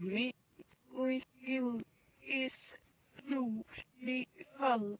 We will is stort fall